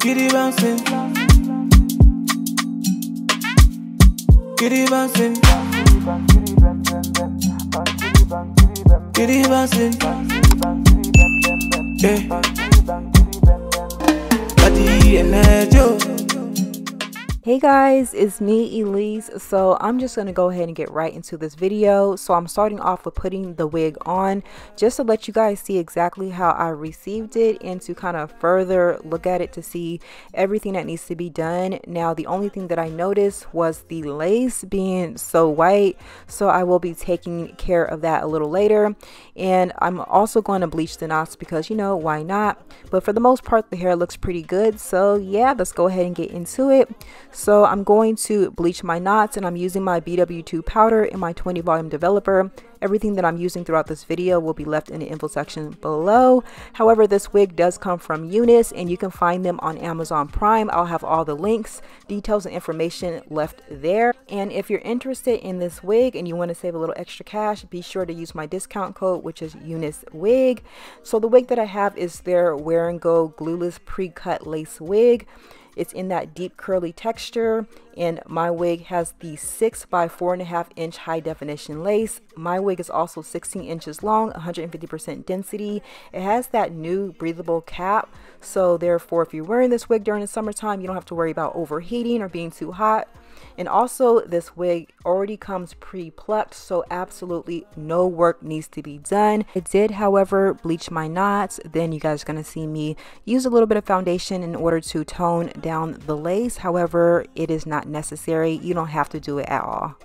Kitty bouncing. Kitty bouncing. Kitty bouncing. Yeah. Body energy. Hey guys, it's me Elise. So I'm just going to go ahead and get right into this video. So I'm starting off with putting the wig on just to let you guys see exactly how I received it and to kind of further look at it to see everything that needs to be done. Now the only thing that I noticed was the lace being so white. So I will be taking care of that a little later. And I'm also going to bleach the knots because you know why not. But for the most part the hair looks pretty good. So yeah, let's go ahead and get into it. So I'm going to bleach my knots and I'm using my BW2 powder in my 20 volume developer. Everything that I'm using throughout this video will be left in the info section below. However, this wig does come from UNice and you can find them on Amazon Prime. I'll have all the links, details, and information left there. And if you're interested in this wig and you want to save a little extra cash, be sure to use my discount code, which is UNice Wig. So the wig that I have is their Wear and Go Glueless Pre-Cut Lace Wig. It's in that deep curly texture and my wig has the 6 by 4.5 inch high definition lace. My wig is also 16 inches long, 150% density. It has that new breathable cap so therefore if you're wearing this wig during the summertime you don't have to worry about overheating or being too hot. And also this wig already comes pre-plucked, so absolutely no work needs to be done. I did, however, bleach my knots. Then you guys are going to see me use a little bit of foundation in order to tone down the lace. However, it is not necessary. You don't have to do it at all.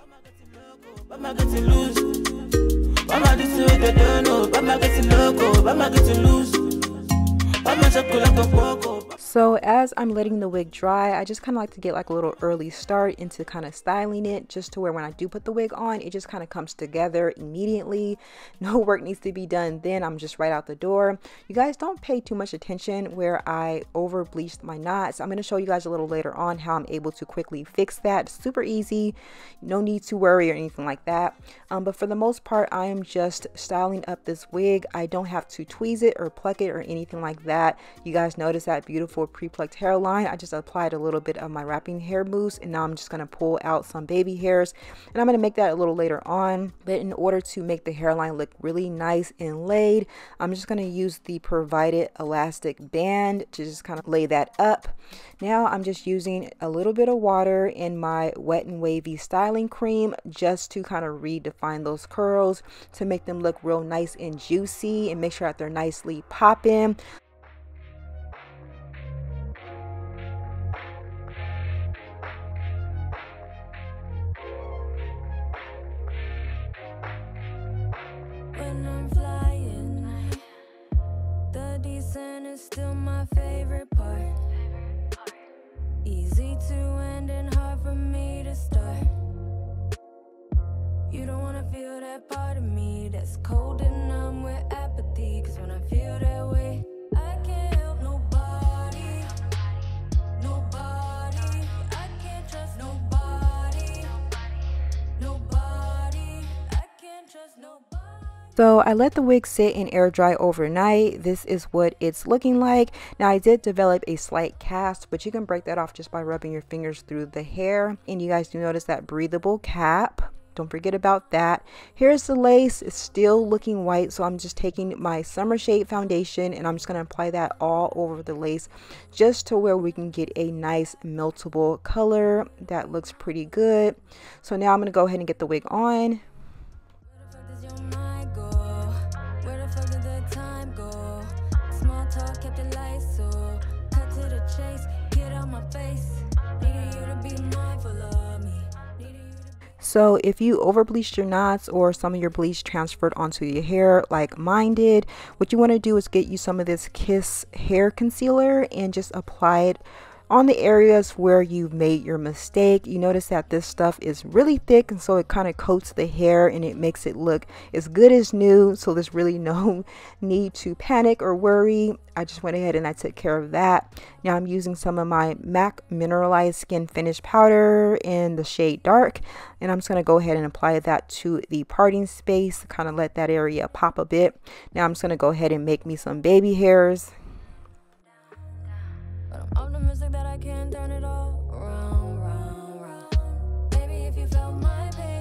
So as I'm letting the wig dry, I just kind of like to get like a little early start into kind of styling it just to where when I do put the wig on, it just kind of comes together immediately. No work needs to be done then. I'm just right out the door. You guys don't pay too much attention where I over bleached my knots. I'm going to show you guys a little later on how I'm able to quickly fix that. Super easy. No need to worry or anything like that. Um, but for the most part, I am just styling up this wig. I don't have to tweeze it or pluck it or anything like that. You guys notice that beautiful pre-plucked hairline. I just applied a little bit of my wrapping hair mousse and now I'm just going to pull out some baby hairs and I'm going to make that a little later on. But in order to make the hairline look really nice and laid, I'm just going to use the provided elastic band to just kind of lay that up. Now I'm just using a little bit of water in my wet and wavy styling cream just to kind of redefine those curls to make them look real nice and juicy and make sure that they're nicely popping. So I let the wig sit and air dry overnight. This is what it's looking like. Now I did develop a slight cast, but you can break that off just by rubbing your fingers through the hair. And you guys do notice that breathable cap. Don't forget about that. Here's the lace. It's still looking white. So I'm just taking my Summer Shade foundation and I'm just going to apply that all over the lace just to where we can get a nice meltable color that looks pretty good. So now I'm going to go ahead and get the wig on. So if you over bleached your knots or some of your bleach transferred onto your hair like mine did, what you want to do is get you some of this Kiss hair concealer and just apply it on the areas where you've made your mistake you notice that this stuff is really thick and so it kind of coats the hair and it makes it look as good as new so there's really no need to panic or worry. I just went ahead and I took care of that. Now I'm using some of my MAC mineralized skin finish powder in the shade dark and I'm just going to go ahead and apply that to the parting space kind of let that area pop a bit. Now I'm just going to go ahead and make me some baby hairs optimistic that I can turn it all round, round, round. Baby, if you felt my pain,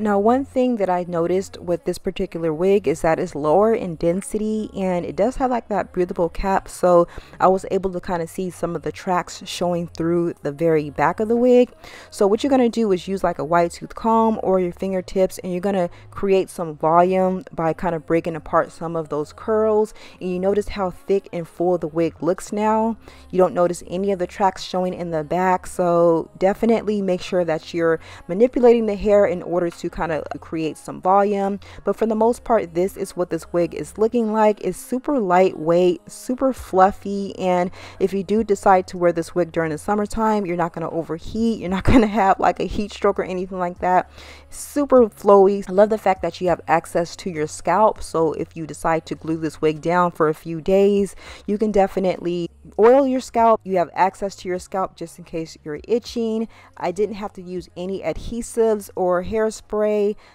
Now, one thing that I noticed with this particular wig is that it's lower in density and it does have like that breathable cap. So I was able to kind of see some of the tracks showing through the very back of the wig. So what you're going to do is use like a wide tooth comb or your fingertips and you're going to create some volume by kind of breaking apart some of those curls. And you notice how thick and full the wig looks now. You don't notice any of the tracks showing in the back. So definitely make sure that you're manipulating the hair in order to kind of create some volume. But for the most part this is what this wig is looking like. It's super lightweight super fluffy and if you do decide to wear this wig during the summertime you're not going to overheat you're not going to have like a heat stroke or anything like that. Super flowy. I love the fact that you have access to your scalp so if you decide to glue this wig down for a few days you can definitely oil your scalp. You have access to your scalp just in case you're itching. I didn't have to use any adhesives or hairspray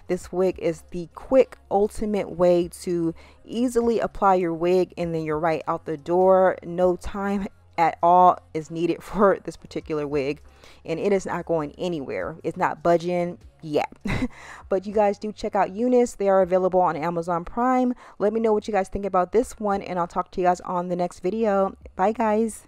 this wig is the quick ultimate way to easily apply your wig and then you're right out the door. No time at all is needed for this particular wig and it is not going anywhere. It's not budging yet. but you guys do check out UNice. They are available on Amazon Prime. Let me know what you guys think about this one and I'll talk to you guys on the next video. Bye guys